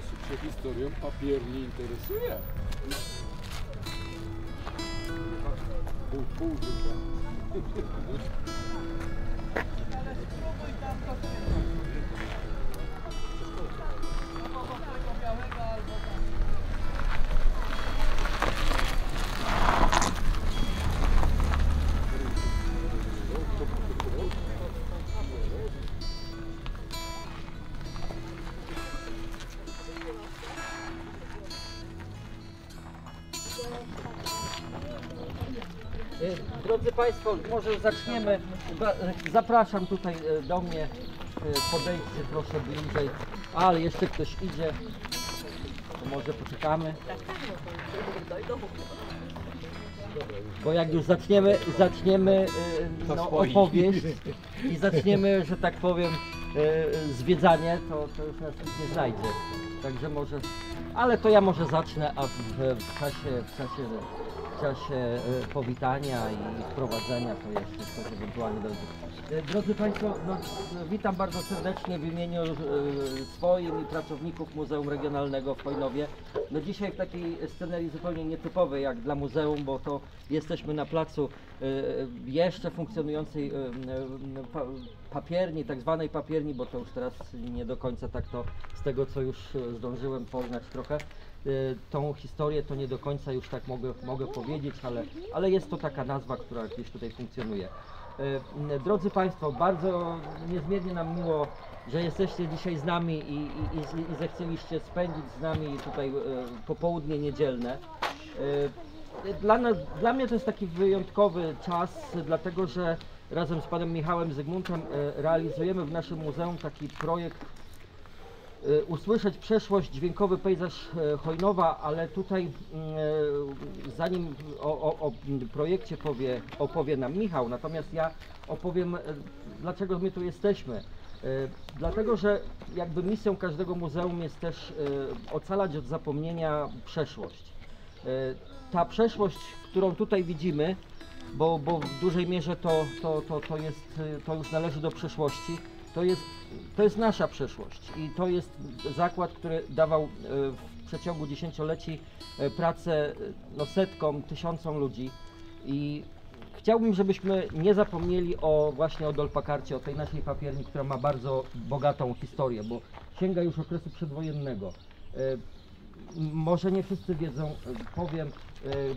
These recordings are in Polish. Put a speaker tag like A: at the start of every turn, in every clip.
A: osób się historią papierni interesuje. Pół, pół życia.
B: Państwo, może zaczniemy. Zapraszam tutaj e, do mnie. E, Podejdźcie proszę bliżej. Ale jeszcze ktoś idzie. To może poczekamy. Bo jak już zaczniemy, zaczniemy e, no, opowieść i zaczniemy, że tak powiem, zwiedzanie, to, to już nas nikt nie znajdzie. Także może, ale to ja może zacznę, a w, w czasie, w czasie, czasie e, powitania i wprowadzenia to jeszcze coś ewentualnie dojdzie. E, Drodzy Państwo, no, no, witam bardzo serdecznie w imieniu e, swoim i pracowników Muzeum Regionalnego w Chojnowie. No dzisiaj w takiej scenerii zupełnie nietypowej jak dla muzeum, bo to jesteśmy na placu e, jeszcze funkcjonującej pa, papierni, tak zwanej papierni, bo to już teraz nie do końca tak to z tego co już zdążyłem poznać trochę. E, Tą historię to nie do końca już tak mogę, mogę powiedzieć, ale, ale jest to taka nazwa, która gdzieś tutaj funkcjonuje. E, m, Drodzy Państwo, bardzo niezmiernie nam miło, że jesteście dzisiaj z nami i, i, i, zechcieliście spędzić z nami tutaj popołudnie niedzielne. Dla, nas, dla mnie to jest taki wyjątkowy czas, dlatego że razem z panem Michałem Zygmuntem realizujemy w naszym muzeum taki projekt usłyszeć przeszłość, dźwiękowy pejzaż e, Chojnowa, ale tutaj mm, e, zanim o, o, o projekcie powie, opowie nam Michał, natomiast ja opowiem, e, dlaczego my tu jesteśmy. Dlatego, że jakby misją każdego muzeum jest też ocalać od zapomnienia przeszłość. Ta przeszłość, którą tutaj widzimy, bo, bo w dużej mierze to, to, to, to, jest, to już należy do przeszłości, to jest, to jest nasza przeszłość i to jest zakład, który dawał e, w przeciągu dziesięcioleci e, pracę e, no, setkom, tysiącom ludzi i chciałbym, żebyśmy nie zapomnieli o właśnie o Dolpakarcie, o tej naszej papierni, która ma bardzo bogatą historię, bo sięga już okresu przedwojennego. Może nie wszyscy wiedzą, powiem,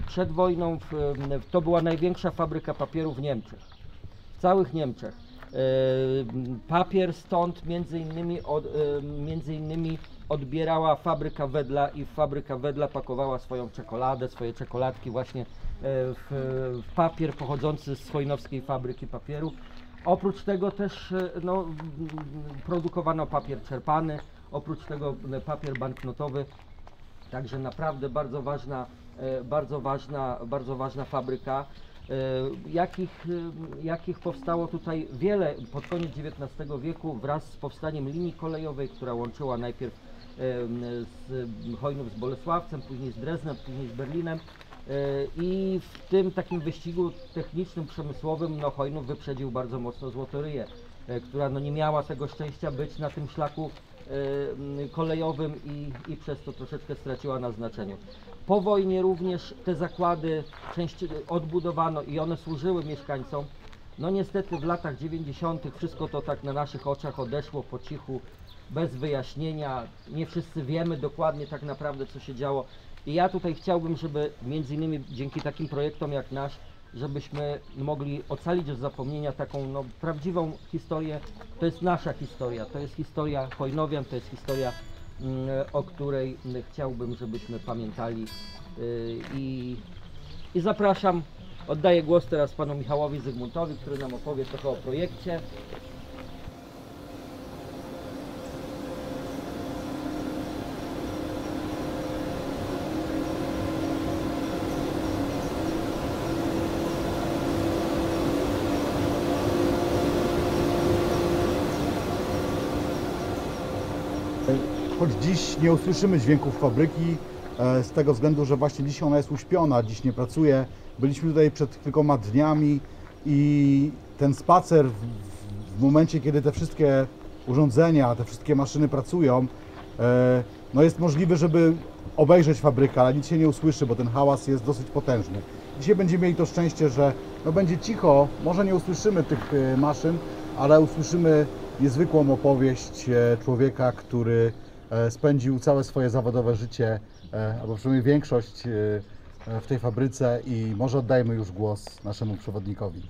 B: przed wojną w- to była największa fabryka papieru w Niemczech, w całych Niemczech. M, Papier stąd między innymi, od, e, między innymi odbierała fabryka Wedla i fabryka Wedla pakowała swoją czekoladę, swoje czekoladki właśnie e, w, w papier pochodzący z chojnowskiej fabryki papieru. Oprócz tego też no, produkowano papier czerpany, oprócz tego papier banknotowy. Także naprawdę bardzo ważna, bardzo ważna, bardzo ważna fabryka, jakich, e, jakich powstało tutaj wiele pod koniec XIX wieku wraz z powstaniem linii kolejowej, która łączyła najpierw e, z Chojnów z Bolesławcem, później z Dreznem, później z Berlinem. E, I w tym takim wyścigu technicznym, przemysłowym no, Chojnów wyprzedził bardzo mocno Złotoryję, e, która no, nie miała tego szczęścia być na tym szlaku e, kolejowym i, i przez to troszeczkę straciła na znaczeniu. Po wojnie również te zakłady część odbudowano i one służyły mieszkańcom. No niestety w latach 90. wszystko to tak na naszych oczach odeszło po cichu, bez wyjaśnienia. Nie wszyscy wiemy dokładnie tak naprawdę co się działo. I ja tutaj chciałbym, żeby między innymi dzięki takim projektom jak nasz, żebyśmy mogli ocalić od zapomnienia taką no, prawdziwą historię. To jest nasza historia, to jest historia Chojnowian, to jest historia, mm, o której chciałbym, żebyśmy pamiętali. Yy, I, I zapraszam, oddaję głos teraz panu Michałowi Zygmuntowi, który nam opowie trochę o projekcie.
C: Choć dziś nie usłyszymy dźwięków fabryki, e, z tego względu, że właśnie dziś ona jest uśpiona, dziś nie pracuje. Byliśmy tutaj przed kilkoma dniami i ten spacer w, momencie, kiedy te wszystkie urządzenia, te wszystkie maszyny pracują, e, no jest możliwe, żeby obejrzeć fabrykę, ale nic się nie usłyszy, bo ten hałas jest dosyć potężny. Dzisiaj będziemy mieli to szczęście, że no będzie cicho, może nie usłyszymy tych e, maszyn, ale usłyszymy niezwykłą opowieść człowieka, który spędził całe swoje zawodowe życie, e, albo przynajmniej większość e, e, w tej fabryce i może oddajmy już głos naszemu przewodnikowi.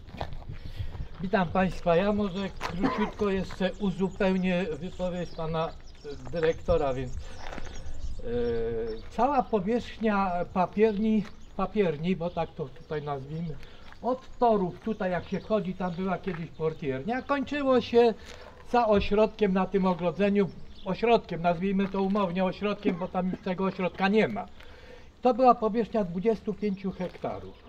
D: Witam Państwa. Ja może króciutko jeszcze uzupełnię wypowiedź Pana e, Dyrektora, więc e, cała powierzchnia papierni, papierni, bo tak to tutaj nazwijmy, od torów, tutaj jak się chodzi, tam była kiedyś portiernia, kończyło się za ośrodkiem na tym ogrodzeniu, ośrodkiem, nazwijmy to umownie ośrodkiem, bo tam już tego ośrodka nie ma. To była powierzchnia 25 hektarów.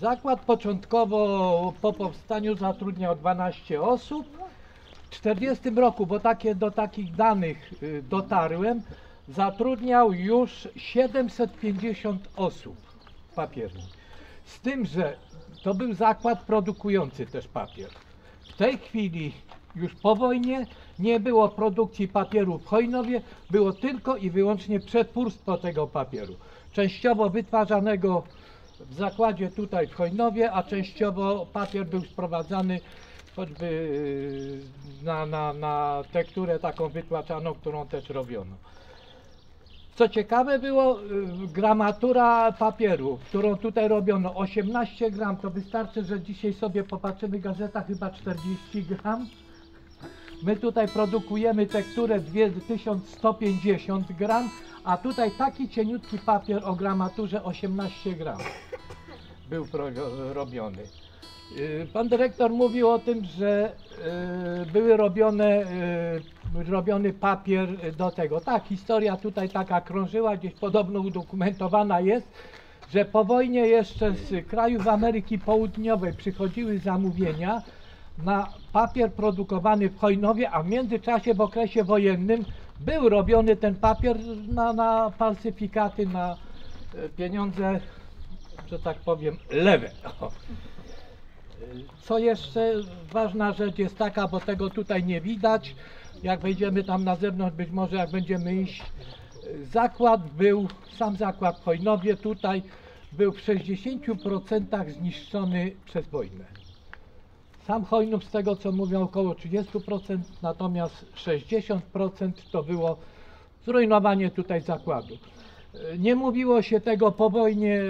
D: Zakład początkowo po powstaniu zatrudniał 12 osób. W 40 roku, bo takie, do takich danych y, dotarłem, zatrudniał już 750 osób papierni. Z tym, że to był zakład produkujący też papier. W tej chwili już po wojnie nie było produkcji papieru w Chojnowie, było tylko i wyłącznie przetwórstwo tego papieru. Częściowo wytwarzanego w zakładzie tutaj w Chojnowie, a częściowo papier był sprowadzany choćby yy, na, na, na tekturę taką wytłaczaną, którą też robiono. Co ciekawe było, yy, gramatura papieru, którą tutaj robiono 18 gram, to wystarczy, że dzisiaj sobie popatrzymy, gazeta chyba 40 gram. My tutaj produkujemy tekturę 2150 gram, a tutaj taki cieniutki papier o gramaturze 18 gram był robiony. Yy, Pan dyrektor mówił o tym, że yy, były robione, yy, robiony papier do tego. Tak, historia tutaj taka krążyła, gdzieś podobno udokumentowana jest, że po wojnie jeszcze z krajów Ameryki Południowej przychodziły zamówienia na papier produkowany w Chojnowie, a w międzyczasie w okresie wojennym był robiony ten papier na, na falsyfikaty, na e, pieniądze, że tak powiem, lewe. Co jeszcze ważna rzecz jest taka, bo tego tutaj nie widać. Jak wejdziemy tam na zewnątrz, być może jak będziemy iść, zakład był, sam zakład w Chojnowie tutaj był w 60% zniszczony przez wojnę. Sam Chojnów z tego co mówią około 30%, natomiast 60% to było zrujnowanie tutaj zakładu. Nie mówiło się tego po wojnie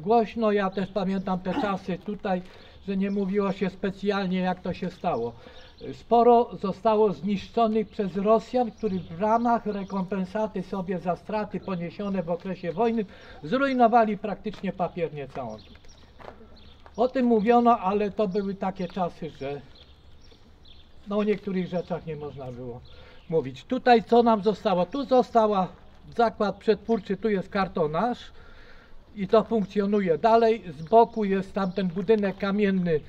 D: głośno, ja też pamiętam te czasy tutaj, że nie mówiło się specjalnie jak to się stało. Sporo zostało zniszczonych przez Rosjan, którzy w ramach rekompensaty sobie za straty poniesione w okresie wojny zrujnowali praktycznie papiernię całą. O tym mówiono, ale to były takie czasy, że no o niektórych rzeczach nie można było mówić. Tutaj co nam zostało? Tu została zakład przetwórczy, tu jest kartonaż i to funkcjonuje dalej. Z boku jest tamten budynek kamienny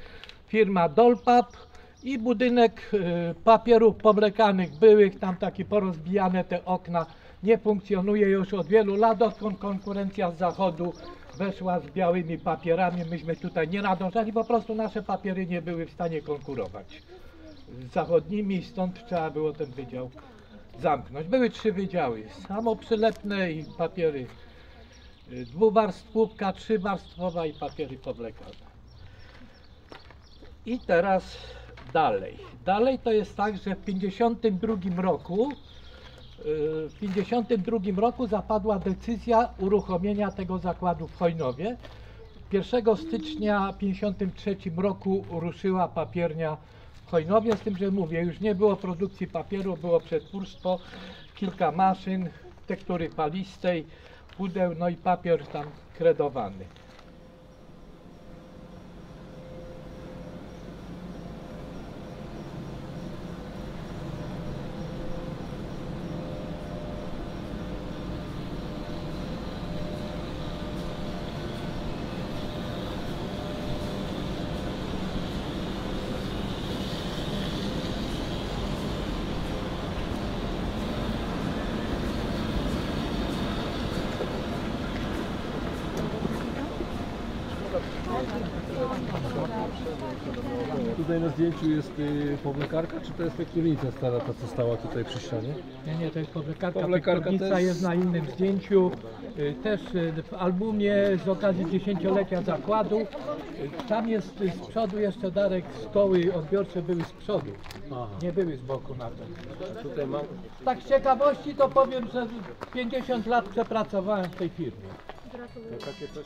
D: firma Dolpap i budynek y, papierów powlekanych byłych, tam takie porozbijane te okna, nie funkcjonuje już od wielu lat, odkąd konkurencja z zachodu weszła z białymi papierami. Myśmy tutaj nie nadążali, po prostu nasze papiery nie były w stanie konkurować z zachodnimi stąd trzeba było ten wydział zamknąć. Były trzy wydziały, samoprzylepne i papiery y, dwuwarstwówka, trzywarstwowa i papiery powlekane. I teraz dalej. Dalej to jest tak, że w 52 roku w 52 roku zapadła decyzja uruchomienia tego zakładu w Chojnowie. 1 stycznia 53 roku ruszyła papiernia w Chojnowie, z tym, że mówię, już nie było produkcji papieru, było przetwórstwo, kilka maszyn, tektury palistej, pudeł, no i papier tam kredowany.
E: Zdjęciu jest y, powlekarka, czy to jest tekturnica stara, ta co stała tutaj przy ścianie?
D: Nie, nie, to jest powlekarka.
E: Powlekarka
D: Powlekarka
E: też-
D: jest na innym zdjęciu. Y, Też y, w albumie z okazji dziesięciolecia zakładu. Y, Tam jest y, z przodu jeszcze Darek, stoły odbiorcze były z przodu. Nie były z boku na to.
E: Tutaj mam.
D: Tak z ciekawości to powiem, że 50 lat przepracowałem w tej firmie.
E: Takie coś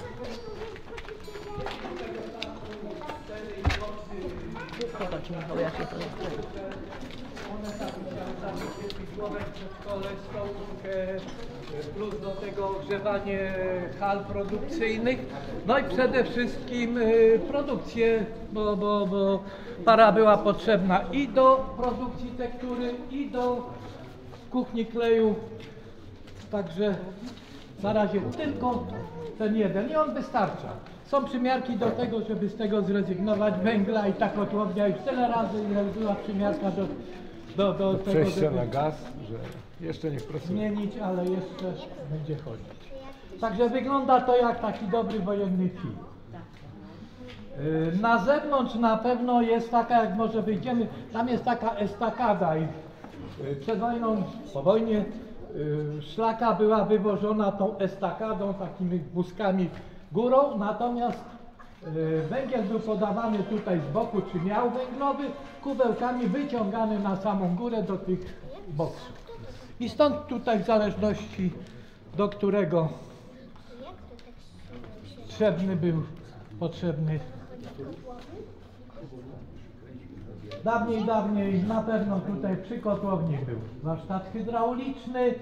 D: Głowę w przedszkole, stołówkę, plus do tego ogrzewanie hal produkcyjnych, no i przede wszystkim y, produkcję, bo, bo, bo para była potrzebna i do produkcji tektury, i do kuchni kleju, także na razie tylko ten jeden i on wystarcza. Są przymiarki do tego, żeby z tego zrezygnować, węgla i ta kotłownia już tyle razy, ile była przymiarka do, do, do tego,
E: przejścia
D: żeby
E: na gaz, że jeszcze niech pracuje.
D: zmienić, ale jeszcze będzie chodzić. Także wygląda to jak taki dobry wojenny film. Yy, Na zewnątrz na pewno jest taka, jak może wyjdziemy, tam jest taka estakada i yy, przed wojną, po wojnie szlaka była wywożona tą estakadą, takimi wózkami górą, natomiast yy, węgiel był podawany tutaj z boku, czy miał węglowy, kubełkami wyciągany na samą górę do tych boksów. I stąd tutaj w zależności do którego potrzebny był, potrzebny Dawniej, dawniej na pewno tutaj przy kotłowni był warsztat hydrauliczny,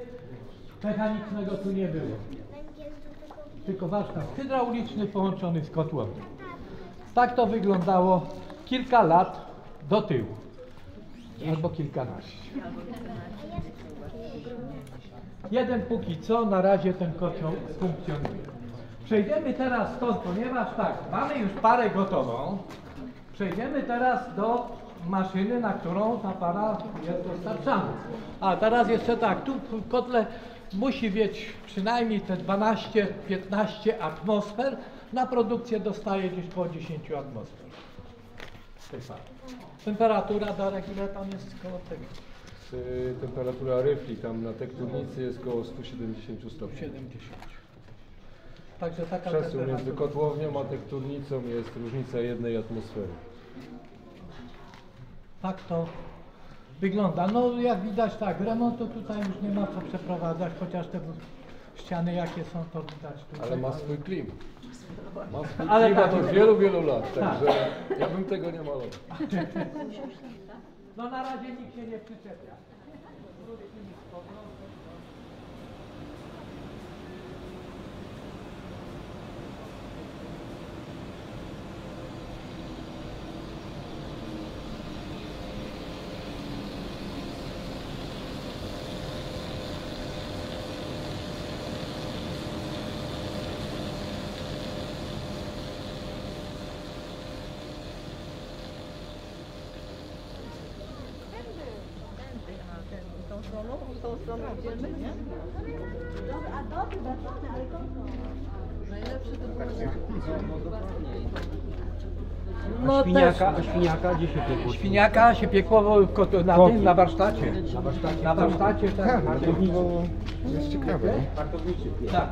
D: mechanicznego tu nie było. Tylko warsztat hydrauliczny połączony z kotłownią. Tak to wyglądało kilka lat do tyłu. Albo kilkanaście. Jeden póki co, na razie ten kocioł funkcjonuje. Przejdziemy teraz stąd, ponieważ tak, mamy już parę gotową. Przejdziemy teraz do maszyny, na którą ta para jest dostarczana. A teraz jeszcze tak, tu w kotle musi mieć przynajmniej te 12-15 atmosfer. Na produkcję dostaje gdzieś po 10 atmosfer. Temperatura, Darek, ile tam jest koło tego?
E: Y, Temperatura ryfli tam na tekturnicy jest około 170 stopni.
D: 70. Także taka temperatura.
E: między kotłownią a tekturnicą jest różnica jednej atmosfery.
D: Tak to wygląda. No jak widać tak, remontu tutaj już nie ma co przeprowadzać, chociaż te ściany jakie są to widać tutaj.
E: Ale ma swój klimat. Ma swój
D: Ale
E: klimat
D: tak.
E: od wielu, wielu lat,
D: Tak.
E: także ja bym tego nie malował.
D: No na razie nikt się nie przyczepia.
F: Tą stroną, tą stroną idziemy, nie?
G: A dobry, baczony, ale
F: Najlepsze to było
D: No
B: świniaka, a świniaka gdzie się piekło?
D: Świniaka się piekło w na tym, na warsztacie. Na warsztacie, na warsztacie tak. Na
A: Jest ciekawe.
D: Tak.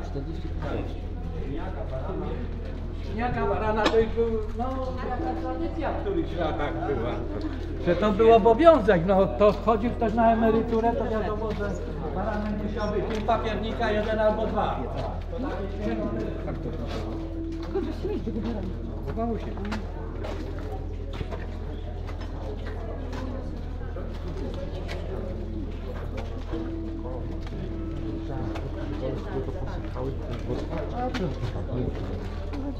D: Świniaka barana to już był, no tradycja w którychś latach była. Że to był obowiązek, no to wchodził ktoś na emeryturę, to wiadomo, że baranek musiał być pół papiernika, jeden albo dwa. To takie święte.
A: Chowało się.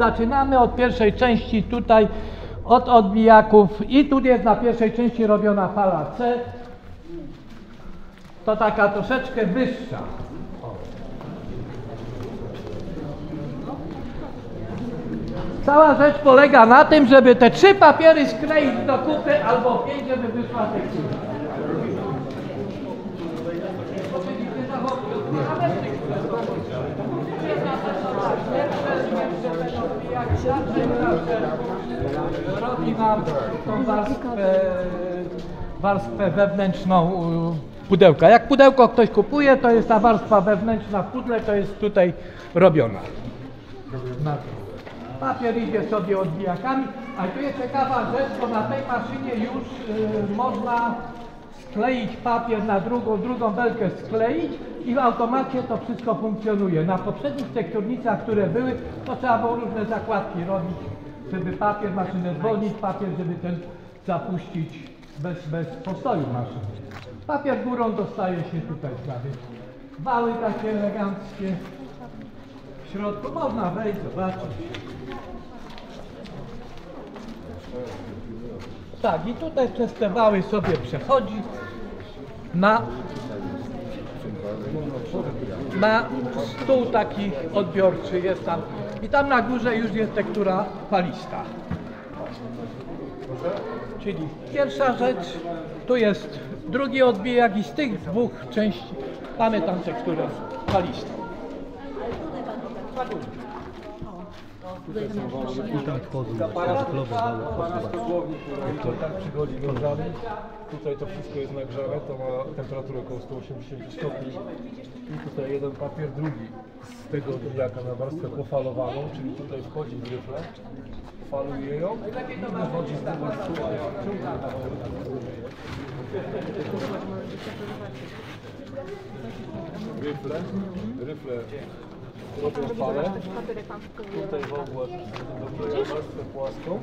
D: Zaczynamy od pierwszej części tutaj, od odbijaków i tu jest na pierwszej części robiona fala C. To taka troszeczkę wyższa. Cała rzecz polega na tym, żeby te trzy papiery skleić do kupy albo pięć, żeby wyszła tektura. Nam tą warstwę, warstwę wewnętrzną pudełka. Jak pudełko ktoś kupuje, to jest ta warstwa wewnętrzna w pudle, to jest tutaj robiona. Papier idzie sobie odbijakami, a tu jest ciekawa rzecz, bo na tej maszynie już y, można skleić papier na drugą, drugą belkę skleić i w automacie to wszystko funkcjonuje. Na poprzednich tekturnicach, które były, to trzeba było różne zakładki robić, żeby papier, maszynę zwolnić, papier, żeby ten zapuścić bez, bez postoju maszyny. Papier górą dostaje się tutaj prawie. Wały takie eleganckie. W środku można wejść, zobaczyć. Tak, i tutaj przez te wały sobie przechodzi na, na stół taki odbiorczy jest tam. I tam na górze już jest tektura falista. Czyli pierwsza rzecz, tu jest drugi odbijak i z tych dwóch części mamy tam tekturę falistą.
E: Tutaj tak przychodzi. Tutaj to wszystko jest nagrzane, to ma temperaturę około 180 stopni. I tutaj jeden papier, drugi z tego odbijaka na warstwę pofalowaną, czyli tutaj wchodzi w ryflę, faluje ją i wychodzi z tego Ryfle, ryfle robią falę. Tutaj w ogóle dobiera warstwę płaską.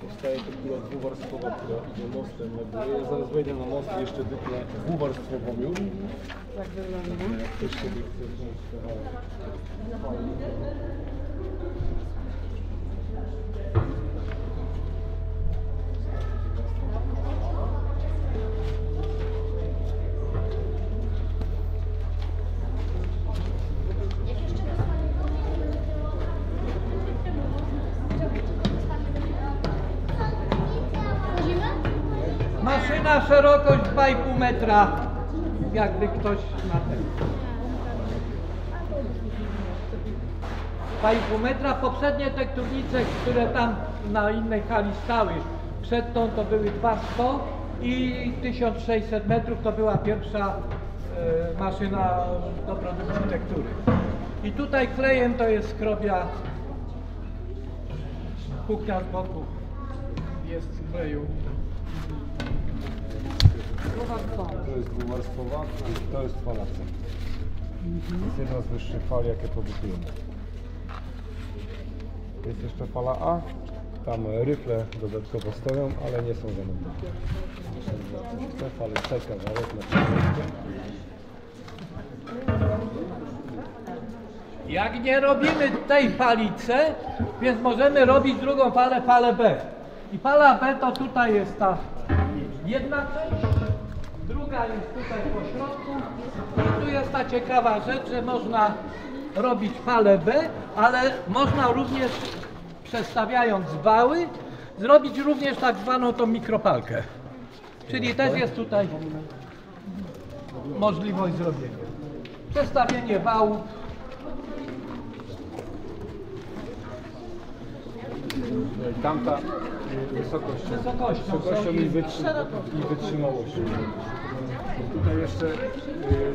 E: Powstaje tektura dwuwarstwowa, która idzie mostem na górę. Ja zaraz wejdę na most i jeszcze wytnę dwuwarstwową już. Tak wygląda. Jak ktoś sobie chce wziąć kawałek.
D: Maszyna szerokość 2,5 metra, jakby ktoś ma ten. 2,5 metra. Poprzednie tekturnice, które tam na innej hali stały, przed tą to były 200 i 1600 metrów to była pierwsza e, maszyna do produkcji tektury. I tutaj klejem to jest skrobia puknia z boku jest z
E: To jest dwuwarstwowa, a to jest fala C. To jest jedna z wyższych fal, jakie produkujemy. Jest jeszcze fala A. Tam ryfle dodatkowo stoją, ale nie są zamontowane. Te fale C kawałek na.
D: Jak nie robimy tej fali C, więc możemy robić drugą falę, falę B. I fala B to tutaj jest ta jedna część, druga jest tutaj po środku. I tu jest ta ciekawa rzecz, że można robić falę B, ale można również przestawiając wały, zrobić również tak zwaną tą mikropalkę. Czyli też jest tutaj możliwość zrobienia. Przestawienie wałów.
E: Tamta y, wysokość.
D: Wysokością
E: Wysokością i wytrzy i wytrzymałością. Tutaj jeszcze y,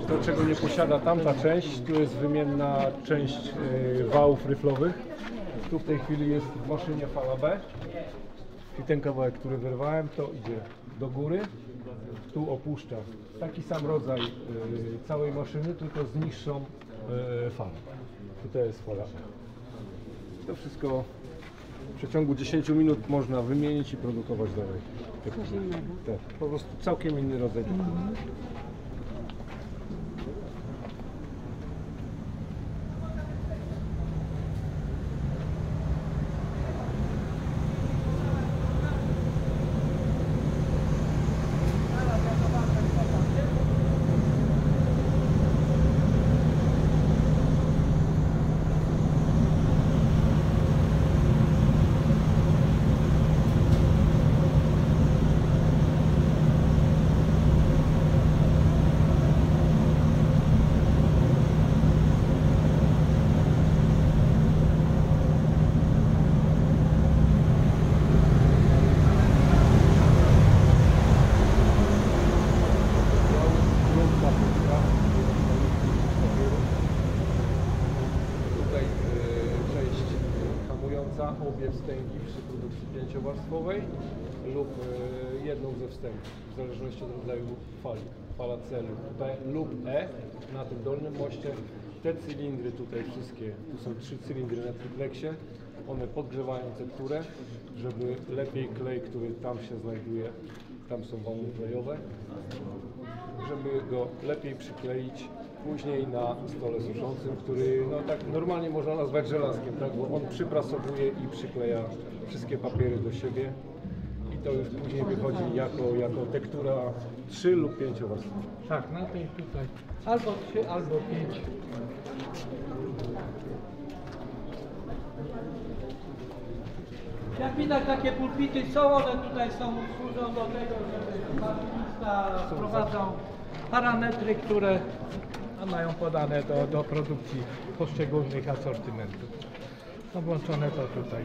E: to, czego nie posiada tamta część, tu jest wymienna część y, wałów ryflowych. Tu w tej chwili jest w maszynie fala B. I ten kawałek, który wyrwałem, to idzie do góry, tu opuszcza taki sam rodzaj y, całej maszyny, tylko z niższą falą. To jest fala E. To wszystko w przeciągu 10 minut można wymienić i produkować dalej. Tak, po prostu całkiem inny rodzaj. Tutaj e, część obie wstęgi przy produkcji pięciowarstwowej lub e, jedną ze wstęgów, w zależności od rodzaju fali. Fala C lub B lub E na tym dolnym moście. Te cylindry tutaj wszystkie, tu są trzy cylindry na tripleksie, one podgrzewają tekturę, żeby lepiej klej, który tam się znajduje, tam są wałny klejowe, żeby go lepiej przykleić później na stole suszącym, który no tak normalnie można nazwać żelazkiem, tak, bo on przyprasowuje i przykleja wszystkie papiery do siebie i to już później wychodzi jako, jako tektura 3 lub 5 warstwowa.
D: Tak, na tej tutaj albo 3, albo 5. Jak widać takie pulpity są, one tutaj są, służą do tego, żeby maszynista wprowadzał parametry, które mają podane do, do produkcji poszczególnych asortymentów. No włączone to tutaj.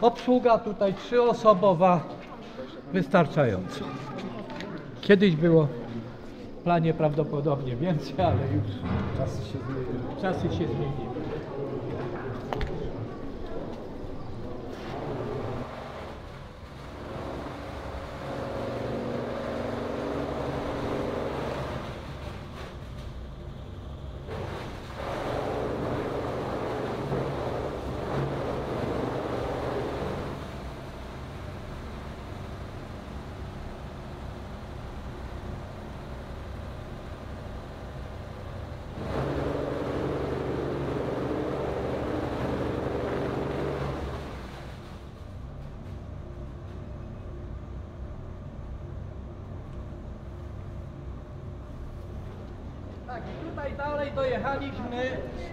D: Obsługa tutaj trzyosobowa wystarczająco. Kiedyś było w planie prawdopodobnie więcej, ale już
E: Czasy się zmieniły.
D: Tak, i tutaj dalej dojechaliśmy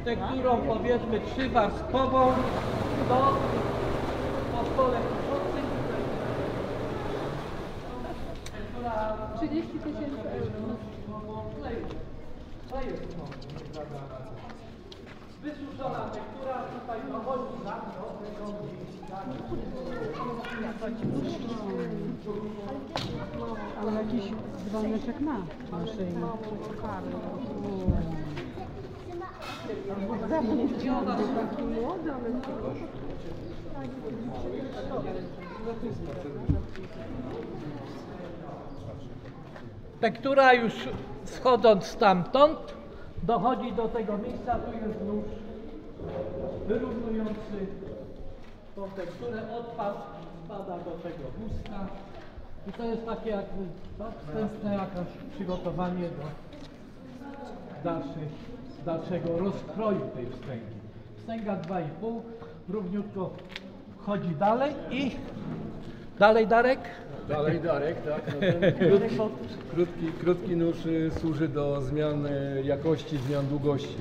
D: z tekturą powiedzmy trzywarstwową do po stole piszącym. Tektura
F: 30 tysięcy euro.
D: Wysuszona tektura tutaj dochodzi na to,
G: Ale jakiś dzwoneczek ma na szyi. Taki młody, ale
D: Tektura już schodząc stamtąd dochodzi do tego miejsca, tu jest nóż wyrównujący tą teksturę, odpad spada do tego wózka i to jest takie jakby wstępne jakaś przygotowanie do dalszych, dalszego rozkroju tej wstęgi. Wstęga 2,5 równiutko wchodzi dalej i Dalej Darek?
E: Dalej Darek, tak. No krótki, krótki, krótki nóż y, służy do zmian y, jakości, zmian długości.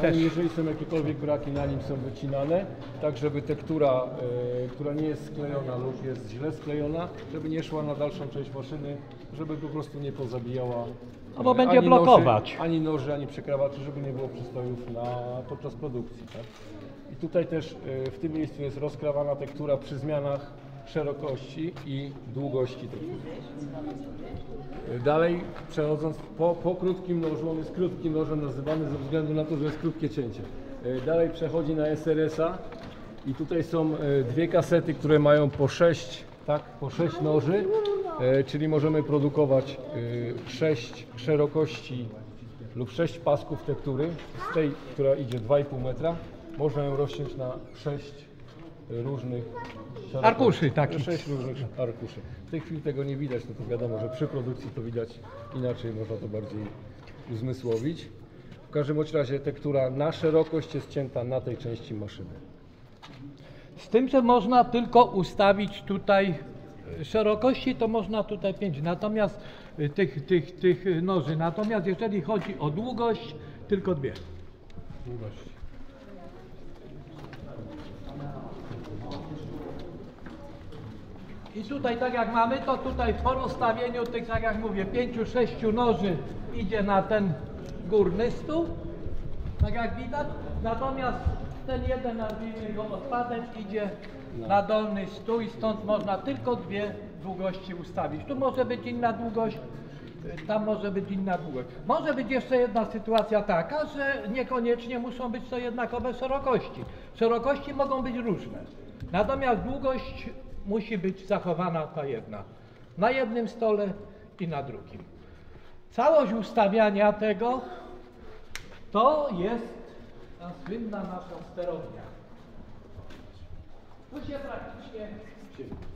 E: Tam, jeżeli są jakiekolwiek braki na nim są wycinane, tak żeby tektura, y, która nie jest sklejona lub jest źle sklejona, żeby nie szła na dalszą część maszyny, żeby po prostu nie pozabijała
D: No bo będzie
E: ani
D: blokować.
E: Noży, ani noży, ani przekrawaczy, żeby nie było przystojów na, podczas produkcji. Tak? I tutaj też w tym miejscu jest rozkrawana tektura przy zmianach szerokości i długości. Y, Dalej przechodząc po, po krótkim nożu, on jest krótkim nożem nazywany ze względu na to, że jest krótkie cięcie. Y, Dalej przechodzi na SRS-a i tutaj są y, dwie kasety, które mają po 6, tak, po 6 noży, y, czyli możemy produkować 6 szerokości lub 6 pasków tektury. Z tej, która idzie 2,5 metra, można ją rozciąć na 6 różnych.
D: Arkuszy takich.
E: 6 różnych arkuszy. W tej chwili tego nie widać, no to wiadomo, że przy produkcji to widać inaczej, można to bardziej uzmysłowić. W każdym bądź razie tektura na szerokość jest cięta na tej części maszyny.
D: Z tym, że można tylko ustawić tutaj y, szerokości, to można tutaj pięć. Natomiast y, tych, tych, tych noży. Natomiast jeżeli chodzi o długość, tylko dwie.
E: Długości.
D: I tutaj tak jak mamy, to tutaj po rozstawieniu tych, tak jak mówię, pięciu, sześciu noży idzie na ten górny stół, tak jak widać. Natomiast ten jeden, nazwijmy go odpadek, idzie na dolny stół i stąd można tylko dwie długości ustawić. Tu może być inna długość, y, tam może być inna długość. Może być jeszcze jedna sytuacja taka, że niekoniecznie muszą być to jednakowe szerokości. Szerokości mogą być różne. Natomiast długość musi być zachowana ta jedna. Na jednym stole i na drugim. Całość ustawiania tego to jest ta słynna nasza sterownia. Tu się praktycznie zobaczyć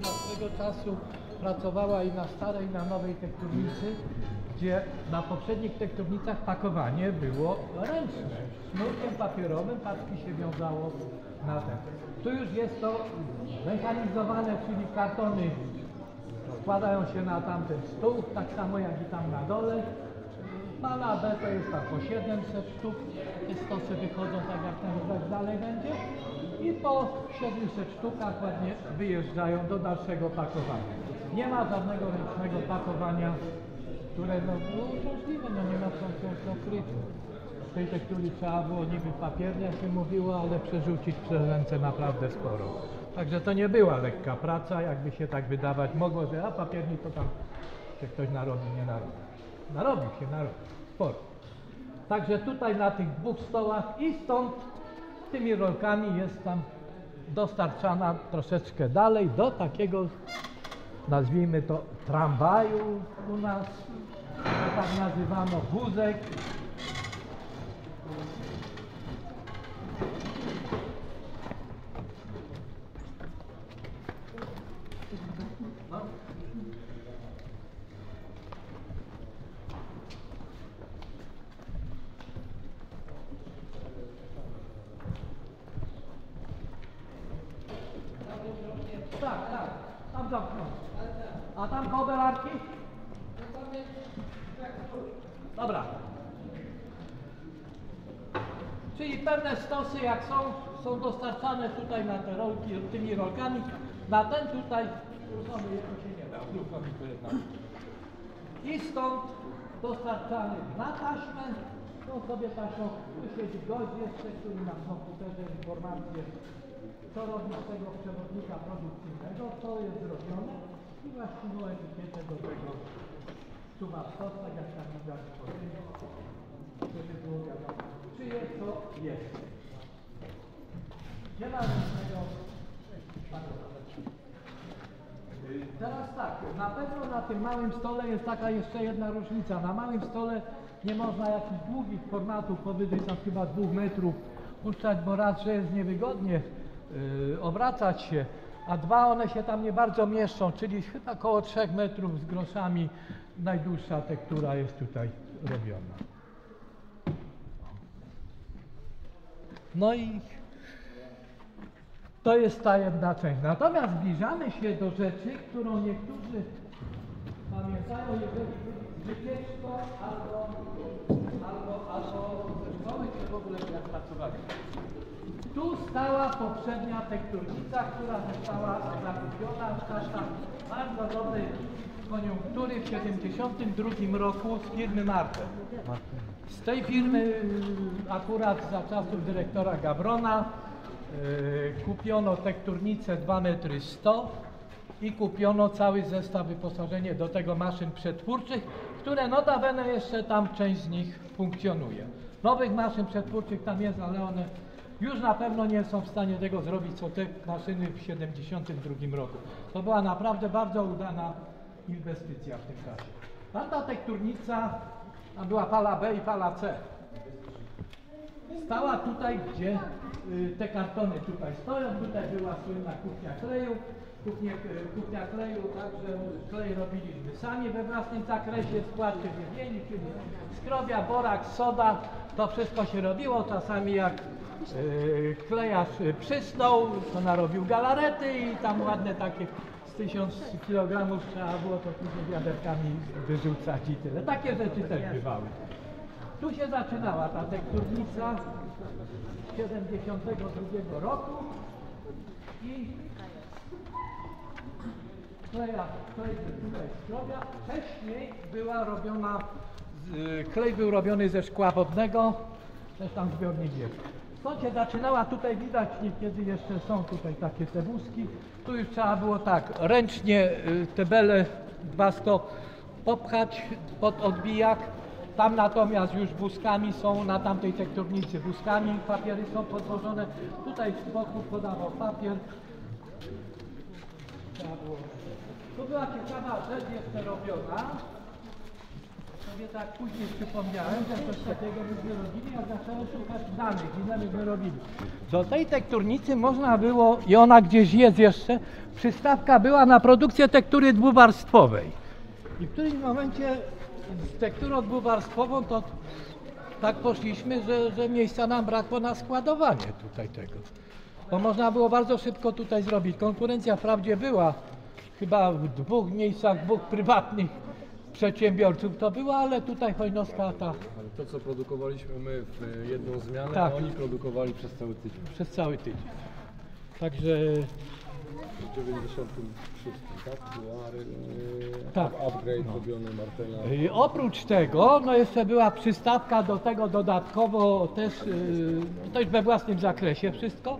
D: która swego czasu pracowała i na starej, i na nowej tekturnicy, gdzie na poprzednich tekturnicach pakowanie było ręczne. Sznurkiem papierowym paczki się wiązało na ten. Tu już jest to mechanizowane, czyli kartony składają się na tamten stół, tak samo jak i tam na dole. Pana B to jest tam po 700 sztuk, te stosy wychodzą tak jak ten tak dalej będzie i po 700 sztukach ładnie wyjeżdżają do dalszego pakowania. Nie ma żadnego ręcznego pakowania, które no, było możliwe, no nie ma co ukryć. W tej tektury trzeba było niby papiernie, jak się mówiło, ale przerzucić przez ręce naprawdę sporo. Także to nie była lekka praca, jakby się tak wydawać mogło, że a papierni to tam się ktoś narobi, nie narobi. Narobił się, narobił. Sporo. Także tutaj na tych dwóch stołach i stąd tymi rolkami jest tam dostarczana troszeczkę dalej do takiego, nazwijmy to tramwaju u nas, to tak nazywano wózek tam zamknąć. A tam kobelarki? Dobra. Czyli stosy jak są, są dostarczane tutaj na te rolki, tymi rolkami. Na ten tutaj, ruchamy to się nie da, ruchamy to jedna. I stąd dostarczany na taśmę, tą sobie taśmą, tu siedzi gość jeszcze, który na komputerze informacje, co robi z tego przewodnika produkcyjnego, co jest zrobione i właściwą etykietę do tego stos, tak jak tam było wiadomo, czyje to jest. Nie ma Y, Teraz tak, na pewno na tym małym stole jest taka jeszcze jedna różnica. Na małym stole nie można jakichś długich formatów powyżej tam chyba dwóch metrów puszczać, bo raz, że jest niewygodnie y, obracać się, a dwa, one się tam nie bardzo mieszczą, czyli chyba około 3 metrów z groszami najdłuższa tektura jest tutaj robiona. No i to jest ta jedna część. Natomiast zbliżamy się do rzeczy, którą niektórzy pamiętają, jeżeli wycieczką albo, albo, albo ze szkoły, czy w ogóle jak pracowali. Tu stała poprzednia tekturnica, która została zakupiona w czasach bardzo dobrej koniunktury w 1972 roku z firmy Martel. Z tej firmy akurat za czasów dyrektora Gabrona kupiono tekturnicę 2 metry 100 i kupiono cały zestaw wyposażenie do tego maszyn przetwórczych, które notabene jeszcze tam część z nich funkcjonuje. Nowych maszyn przetwórczych tam jest, ale one już na pewno nie są w stanie tego zrobić, co te maszyny w 1972 roku. To była naprawdę bardzo udana inwestycja w tym czasie. Tamta tekturnica, a była fala B i fala C. Stała tutaj, gdzie y, te kartony tutaj stoją. Tutaj była słynna kuchnia kleju. Y, kuchnia kleju, także klej robiliśmy sami we własnym zakresie, składki wymieni, czyli skrobia, borak, soda. To wszystko się robiło. Czasami jak y, klejarz przysnął, to narobił galarety i tam ładne takie z tysiąc kilogramów trzeba było to później wiaderkami wyrzucać i tyle. Takie rzeczy też bywały. Tu się zaczynała ta tekturnica 72 roku i kleja, klej tutaj skrobia. Wcześniej była robiona, y, klej był robiony ze szkła wodnego, też tam zbiornik jest. Stąd się zaczynała, tutaj widać niekiedy jeszcze są tutaj takie te wózki. Tu już trzeba było tak, ręcznie y, te bele 200 popchać pod odbijak. Tam natomiast już wózkami są, na tamtej tekturnicy wózkami papiery są podłożone. Tutaj z boku podawał papier. Tu była ciekawa rzecz jeszcze robiona. Sobie tak później przypomniałem, że coś takiego myśmy robili, a zacząłem szukać danych, ile myśmy robili. Do tej tekturnicy można było, i ona gdzieś jest jeszcze, przystawka była na produkcję tektury dwuwarstwowej. I w którymś momencie z tekturą dwuwarstwową to tak poszliśmy, że, że miejsca nam brakło na składowanie tutaj tego. Bo można było bardzo szybko tutaj zrobić. Konkurencja wprawdzie była, chyba w dwóch miejscach, dwóch prywatnych przedsiębiorców to była, ale tutaj Hojnowska ta
E: Ale to, co produkowaliśmy my w y, jedną zmianę,
D: Tak.
E: oni produkowali przez cały tydzień.
D: przez cały tydzień. Także
E: W 96, tak? Była y,
D: Tak.
E: upgrade robiony Martela.
D: Y, Oprócz tego, no jeszcze była przystawka do tego dodatkowo też, y, to już we własnym zakresie wszystko,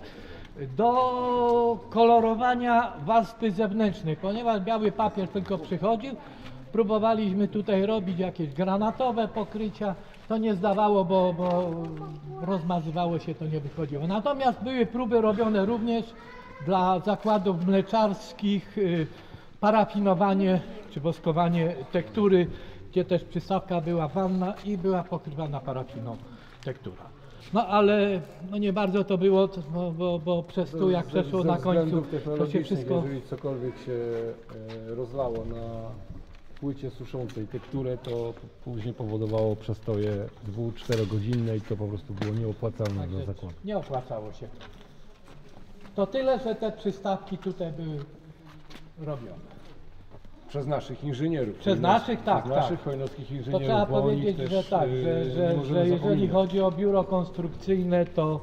D: do kolorowania warstwy zewnętrznej, ponieważ biały papier tylko przychodził, próbowaliśmy tutaj robić jakieś granatowe pokrycia, to nie zdawało, bo, bo rozmazywało się, to nie wychodziło. Natomiast były próby robione również dla zakładów mleczarskich, y, parafinowanie czy woskowanie tektury, gdzie też przystawka była wanna i była pokrywana parafiną tektura. No ale no nie bardzo to było, bo, bo, bo przez tu jak
E: Ze-
D: przeszło
E: ze
D: na końcu, to się wszystko...
E: Jeżeli cokolwiek się e, rozlało na płycie suszącej tekturę, to później powodowało przestoje dwu, czterogodzinne i to po prostu było nieopłacalne dla zakładu.
D: nie opłacało się. To tyle, że te przystawki tutaj były robione.
E: Przez naszych inżynierów.
D: Przez naszych, tak,
E: Przez
D: tak.
E: naszych hojnowskich
D: To
E: inżynierów.
D: trzeba
E: bo o nich
D: powiedzieć,
E: też,
D: że tak, że,
E: nie
D: że,
E: możemy
D: że jeżeli
E: zapominać.
D: chodzi o biuro konstrukcyjne, to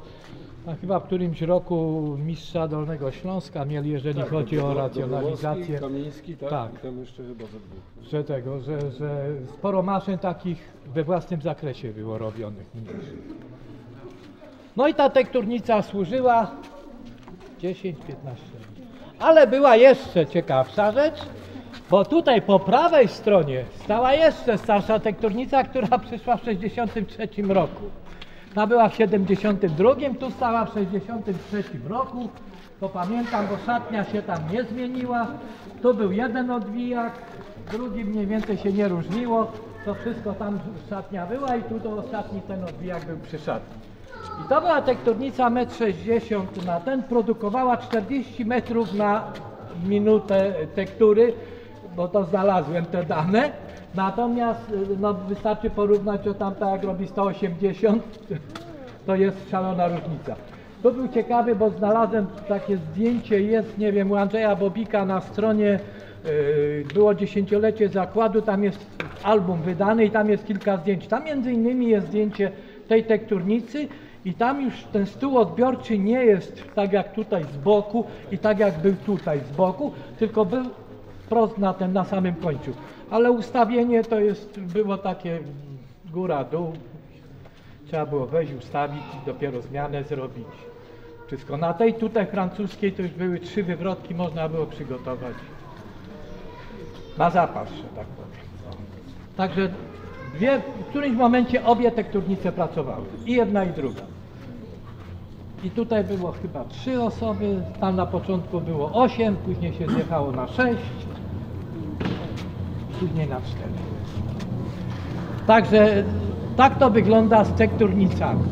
D: a chyba w którymś roku mistrza Dolnego Śląska mieli, jeżeli
E: Tak,
D: chodzi
E: to
D: o racjonalizację.
E: Dobrowolski, Kamiński, tak?
D: Tak.
E: I tam jeszcze chyba ze dwóch.
D: że tego, że, że sporo maszyn takich we własnym zakresie było robionych. No i ta tekturnica służyła 10-15 lat. Ale była jeszcze ciekawsza rzecz, bo tutaj po prawej stronie stała jeszcze starsza tekturnica, która przyszła w 63 roku. Ta była w 72, tu stała w 63 roku. To pamiętam, bo szatnia się tam nie zmieniła. Tu był jeden odwijak, drugi mniej więcej się nie różniło. To wszystko tam szatnia była i tu to ostatni ten odwijak był przy szatni. Była tekturnica 1,60 m na ten, produkowała 40 metrów na minutę tektury, bo to znalazłem te dane. Natomiast y, no, wystarczy porównać, że tamta jak robi 180, to jest szalona różnica. To był ciekawy, bo znalazłem takie zdjęcie, jest, nie wiem, u Andrzeja Bobika na stronie, yy, było dziesięciolecie zakładu, tam jest album wydany i tam jest kilka zdjęć. Tam między innymi jest zdjęcie tej tekturnicy i tam już ten stół odbiorczy nie jest tak jak tutaj z boku i tak jak był tutaj z boku, tylko był wprost na, ten, na samym końcu. Ale ustawienie to jest, było takie góra-dół, Trzeba było wejść, ustawić i dopiero zmianę zrobić. Wszystko. Na tej tutaj francuskiej to już były trzy wywrotki, można było przygotować na zapas, że tak powiem. Także dwie, w którymś momencie obie tekturnice pracowały. I jedna i druga. I tutaj było chyba trzy osoby, tam na początku było osiem, później się zjechało na sześć, później na cztery. Także tak to wygląda z tekturnicami.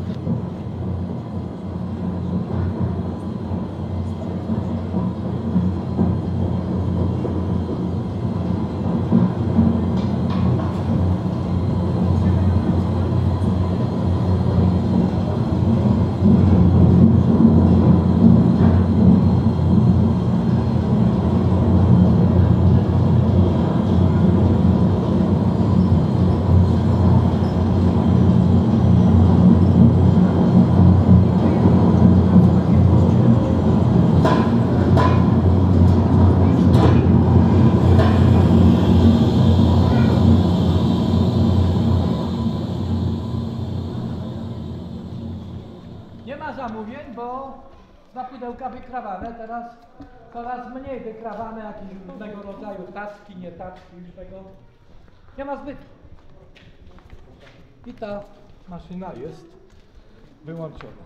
D: Nie ma zamówień, bo na pudełka wykrawane, teraz coraz mniej wykrawane jakieś różnego rodzaju taczki, nie taczki, już tego nie ma zbyt. I ta maszyna jest wyłączona.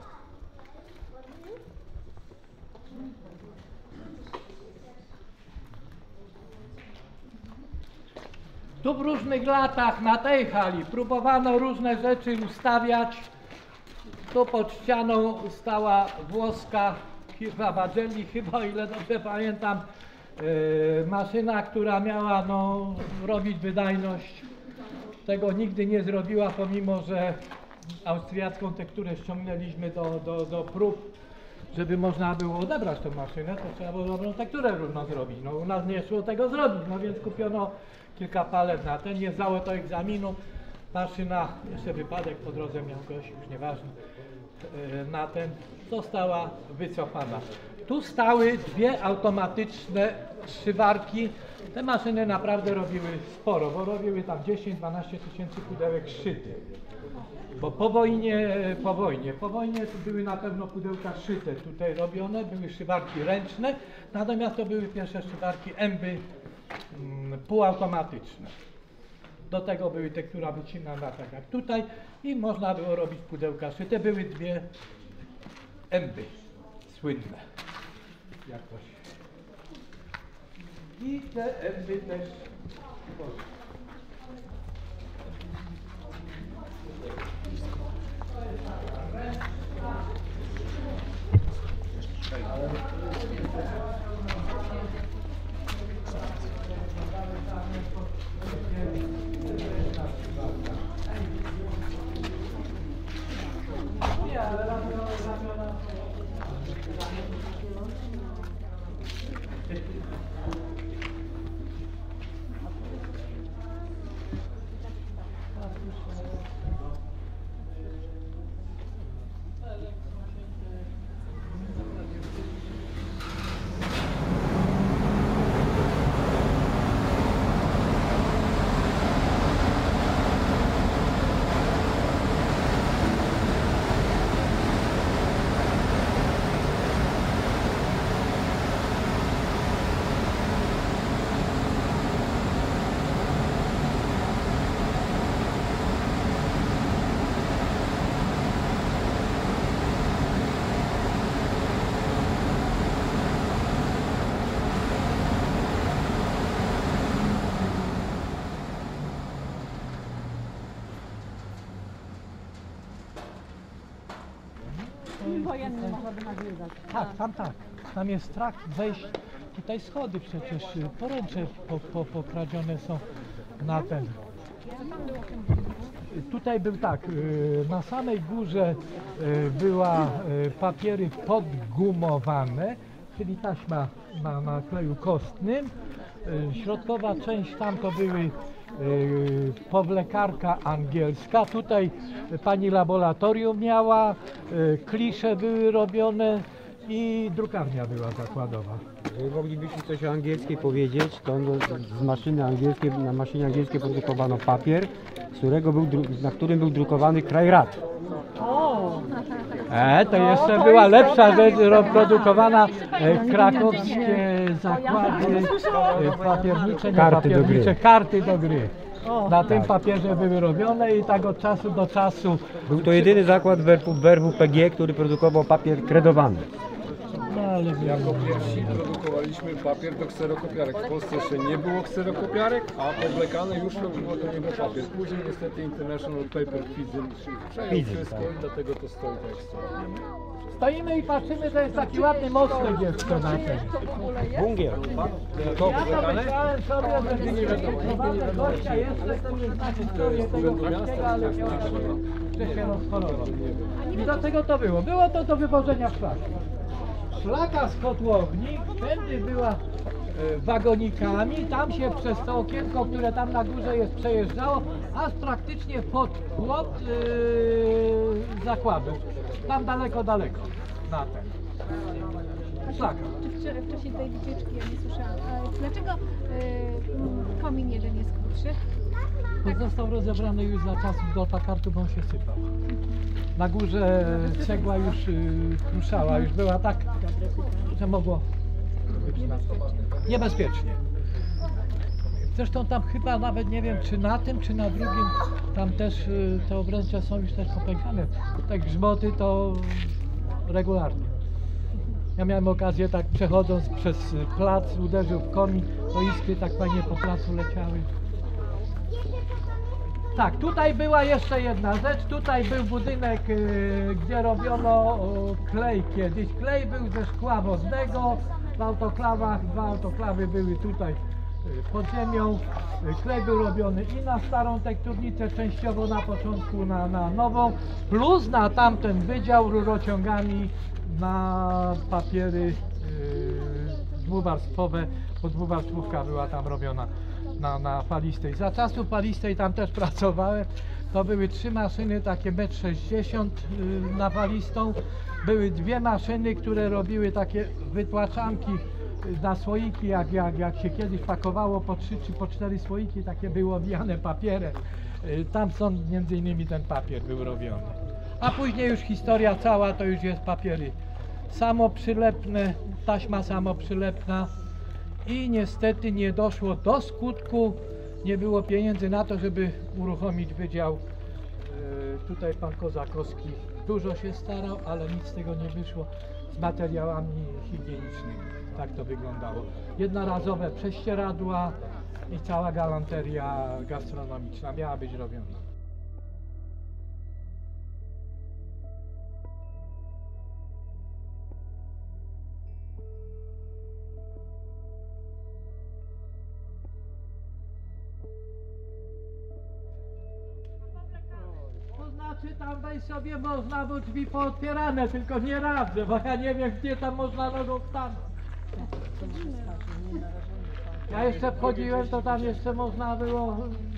D: Tu w różnych latach na tej hali próbowano różne rzeczy ustawiać. Tu pod ścianą stała włoska firma Bagelli, chyba o ile dobrze pamiętam, yy, maszyna, która miała no, robić wydajność. Tego nigdy nie zrobiła, pomimo że austriacką tekturę ściągnęliśmy do, do, do prób, żeby można było odebrać tą maszynę, to trzeba było dobrą tekturę równo zrobić. No u nas nie szło tego zrobić, no więc kupiono kilka palet na ten, nie zdało to egzaminu. Maszyna, jeszcze wypadek po drodze miał gość, już nieważne, e, na ten, została wycofana. Tu stały dwie automatyczne szywarki. Te maszyny naprawdę robiły sporo, bo robiły tam 10-12 tysięcy pudełek szytych. Bo po wojnie, po wojnie, po wojnie były na pewno pudełka szyte tutaj robione, były szywarki ręczne, natomiast to były pierwsze szywarkięby mm, półautomatyczne. Do tego były te, która wycinana tak jak tutaj i można było robić pudełka szyte. Były dwieęby słynne jakoś. I teęby też Nie,
G: Wojenny można by nagrywać.
D: Tak, tam tak. Tam jest trakt wejść. Tutaj schody przecież, y, poręcze po, po, pokradzione są na ten. Tutaj był tak, y, na samej górze y, była papiery podgumowane, czyli taśma na, na kleju kostnym. Środkowa część tam to były powlekarka angielska. Tutaj pani laboratorium miała, y, klisze były robione i drukarnia była zakładowa.
H: Jeżeli moglibyśmy coś o angielskiej powiedzieć, to no, z maszyny angielskiej, na maszynie angielskiej produkowano papier, z którego był, na którym był drukowany kraj rad.
D: E, to jeszcze była lepsza rzecz, ro- produkowana e, krakowskie zakłady e, papiernicze, nie
H: Karty do gry.
D: karty do gry. Na tym papierze były robione i tak od czasu do czasu.
H: Był to jedyny zakład w RWPG, który produkował papier kredowany.
D: No, ale
E: Jako pierwsi produkowaliśmy papier do kserokopiarek. W Polsce jeszcze nie było kserokopiarek, a powlekane już robiło to niebo papier. Później niestety International Paper Fizzle przejął wszystko
H: tak.
E: i dlatego to stoi tak stoi.
D: stoimy i patrzymy, to jest taki ładny mostek jest to na tym.
H: Bungier.
E: To
D: Ja to myślałem sobie, że gościa jeszcze, to nie znaczy historię tego wszystkiego, ale nie że się rozchorował. I do czego to było? Było to do wywożenia szlaki. Szlaka z kotłowni, tędy była e, wagonikami, tam się przez to okienko, które tam na górze jest, przejeżdżało, aż praktycznie pod płot e, zakładu. Tam daleko, daleko na ten. Szlaka.
F: Czy wczoraj, w czasie tej wycieczki ja nie słyszałam. Dlaczego y, komin jeden jest krótszy?
D: To został rozebrany już za czasów do takartu, bo on się sypał. Na górze cegła już y, kruszała, już była tak, że mogło być niebezpiecznie. Zresztą tam chyba nawet nie wiem, czy na tym, czy na drugim, tam też y, te obręcze są już też popękane. Tak grzmoty to regularnie. Ja miałem okazję tak przechodząc przez plac, uderzył w komin, to iskry tak fajnie po placu leciały. Tak, tutaj była jeszcze jedna rzecz. Tutaj był budynek, y, gdzie robiono o, klej kiedyś. Klej był ze szkła wodnego w autoklawach. Dwa autoklawy były tutaj y, pod ziemią. Y, Klej był robiony i na starą tekturnicę, częściowo na początku na, na nową, plus na tamten wydział rurociągami na papiery yy, dwuwarstwowe, bo dwuwarstwówka była tam robiona na, na falistej. Za czasów falistej tam też pracowałem. To były trzy maszyny, takie 1,60 m yy, na falistą. Były dwie maszyny, które robiły takie wytłaczanki yy, na słoiki, jak, jak, jak się kiedyś pakowało po trzy czy po cztery słoiki, takie były owijane papierem. Yy, Tam stąd między innymi ten papier był robiony. A później już historia cała to już jest papiery samoprzylepne, taśma samoprzylepna i niestety nie doszło do skutku, nie było pieniędzy na to, żeby uruchomić wydział. E, Tutaj pan Kozakowski dużo się starał, ale nic z tego nie wyszło z materiałami higienicznymi. Tak to wyglądało. Jednorazowe prześcieradła i cała galanteria gastronomiczna miała być robiona. Wejść sobie można, bo drzwi pootwierane, tylko nie radzę, bo ja nie wiem gdzie tam można nogą stanąć. Ja jeszcze wchodziłem, to tam jeszcze można było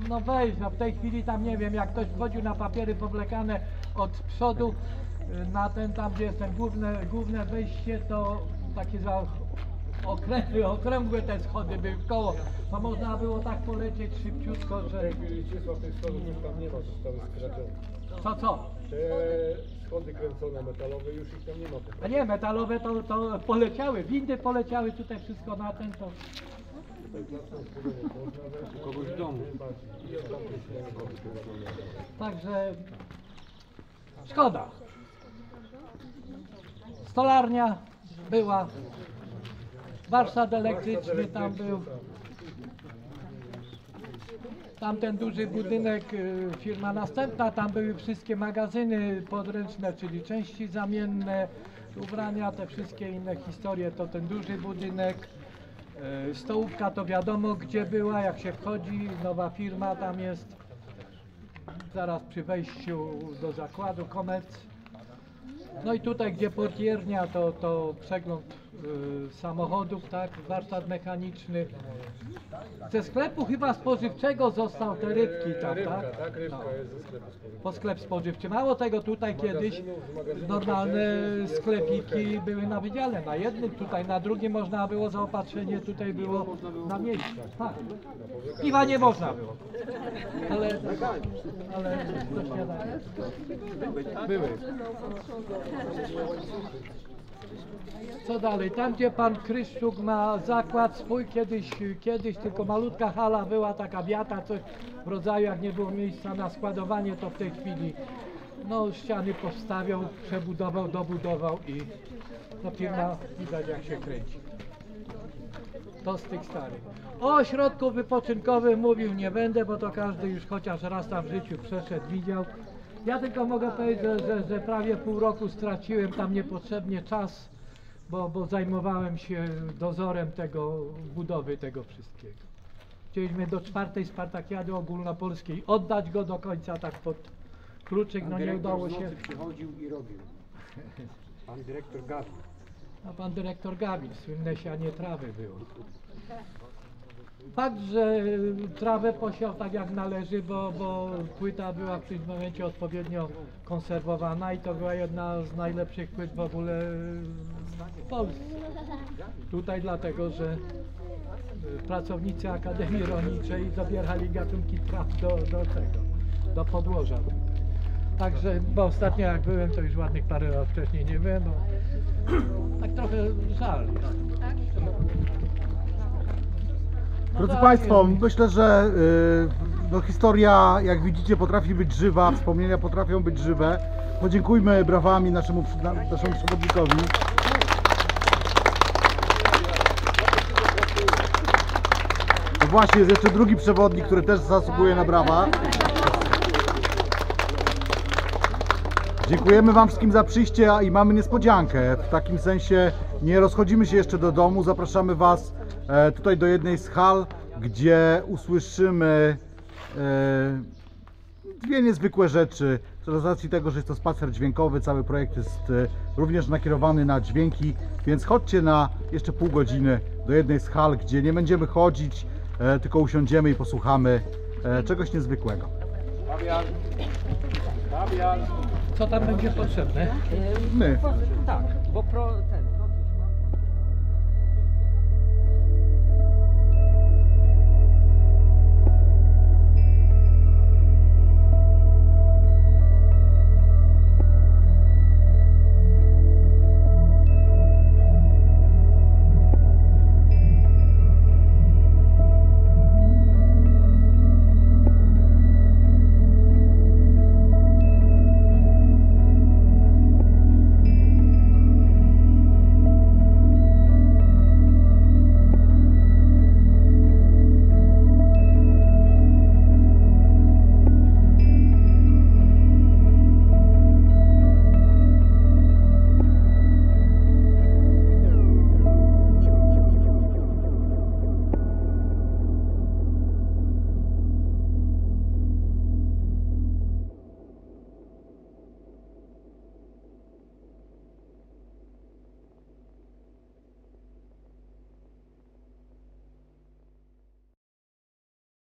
D: no wejść, no w tej chwili tam nie wiem, jak ktoś wchodził na papiery powlekane od przodu, y, na ten tam gdzie jest ten główne, główne wejście, to takie za okręgłe, okrągłe te schody były w koło, to można było tak polecieć szybciutko, że...
E: Widzicie, tych schodów już tam nie ma, zostały skradzione.
D: Co, co?
E: Te schody kręcone metalowe już ich tam nie ma. po
D: A nie, metalowe to, to poleciały, windy poleciały, tutaj wszystko na ten to...
H: U kogoś w domu.
D: Także szkoda. Stolarnia była, warsztat elektryczny tam był. Tamten duży budynek, y, firma następna, tam były wszystkie magazyny podręczne, czyli części zamienne, ubrania, te wszystkie inne historie, to ten duży budynek. Y, Stołówka to wiadomo gdzie była, jak się wchodzi, nowa firma tam jest, zaraz przy wejściu do zakładu Komerc. No i tutaj, gdzie portiernia, to, to przegląd samochodów, tak, warsztat mechaniczny. Ze sklepu chyba spożywczego został te rybki tam,
E: Rybka,
D: tak?
E: tak? Rybka
D: No.
E: jest ze sklepu spożywczego.
D: Po sklep spożywczy. Mało tego, tutaj kiedyś
E: z
D: normalne
E: jest
D: sklepiki były na wydziale, na jednym, tutaj na drugim można było zaopatrzenie, tutaj było na miejscu. Tak. Piwa nie można było. Ale, ale do śniadania. Były. Co dalej? Tam gdzie pan Kryszczuk ma zakład swój, kiedyś, kiedyś tylko malutka hala była taka wiata, coś w rodzaju jak nie było miejsca na składowanie, to w tej chwili no ściany powstawiał, przebudował, dobudował i no firma widać jak się kręci. To z tych starych. O ośrodku wypoczynkowym mówił nie będę, bo to każdy już chociaż raz tam w życiu przeszedł, widział. Ja tylko mogę powiedzieć, że, że, że prawie pół roku straciłem tam niepotrzebnie czas, bo, bo zajmowałem się dozorem tego, budowy tego wszystkiego. Chcieliśmy do czwartej Spartakiady ogólnopolskiej oddać go do końca tak pod kluczyk, no nie udało się.
H: przychodził i robił. Pan dyrektor Gawi.
D: A pan dyrektor Gawin, słynne sianie trawy było. Fakt, że trawę posiał tak jak należy, bo, bo płyta była w tym momencie odpowiednio konserwowana i to była jedna z najlepszych płyt w ogóle w Polsce. Tutaj dlatego, że y, pracownicy Akademii Rolniczej zabierali gatunki traw do, do tego, do podłoża. Także, bo ostatnio jak byłem, to już ładnych parę lat wcześniej nie byłem, bo tak trochę żal jest. No
C: Drodzy
D: tak,
C: Państwo, myślę, że y, no, historia, jak widzicie, potrafi być żywa, wspomnienia potrafią być żywe. Podziękujmy brawami naszemu, na- naszemu przewodnikowi. No właśnie, jest jeszcze drugi przewodnik, który też zasługuje na brawa. Dziękujemy Wam wszystkim za przyjście i mamy niespodziankę. W takim sensie nie rozchodzimy się jeszcze do domu. Zapraszamy Was tutaj do jednej z hal, gdzie usłyszymy e, dwie niezwykłe rzeczy. Z racji tego, że jest to spacer dźwiękowy, cały projekt jest e, również nakierowany na dźwięki, więc chodźcie na jeszcze pół godziny do jednej z hal, gdzie nie będziemy chodzić, e, tylko usiądziemy i posłuchamy e, czegoś niezwykłego.
E: Fabian. Fabian.
D: Co tam będzie potrzebne?
C: My.
B: Tak, bo pro, ten,